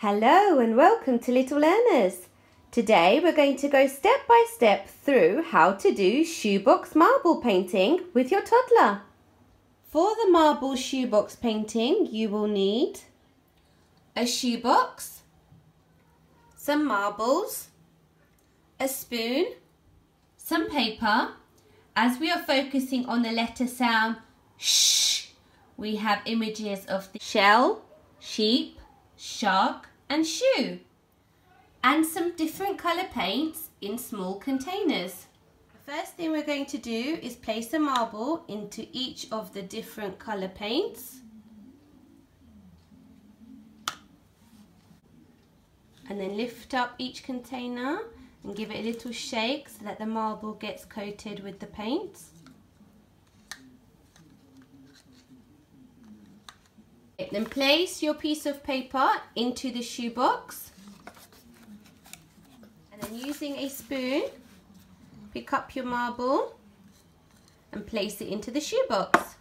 Hello and welcome to Little Learners. Today we're going to go step by step through how to do shoebox marble painting with your toddler. For the marble shoebox painting you will need a shoebox, some marbles, a spoon, some paper. As we are focusing on the letter sound sh, we have images of the shell, sheep, shark and shoe. And some different colour paints in small containers. The first thing we're going to do is place a marble into each of the different colour paints. And then lift up each container and give it a little shake so that the marble gets coated with the paints. Then place your piece of paper into the shoebox. And then using a spoon, pick up your marble and place it into the shoebox.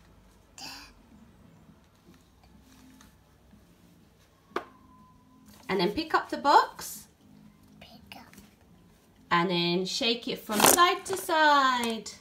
And then pick up the box. And then shake it from side to side.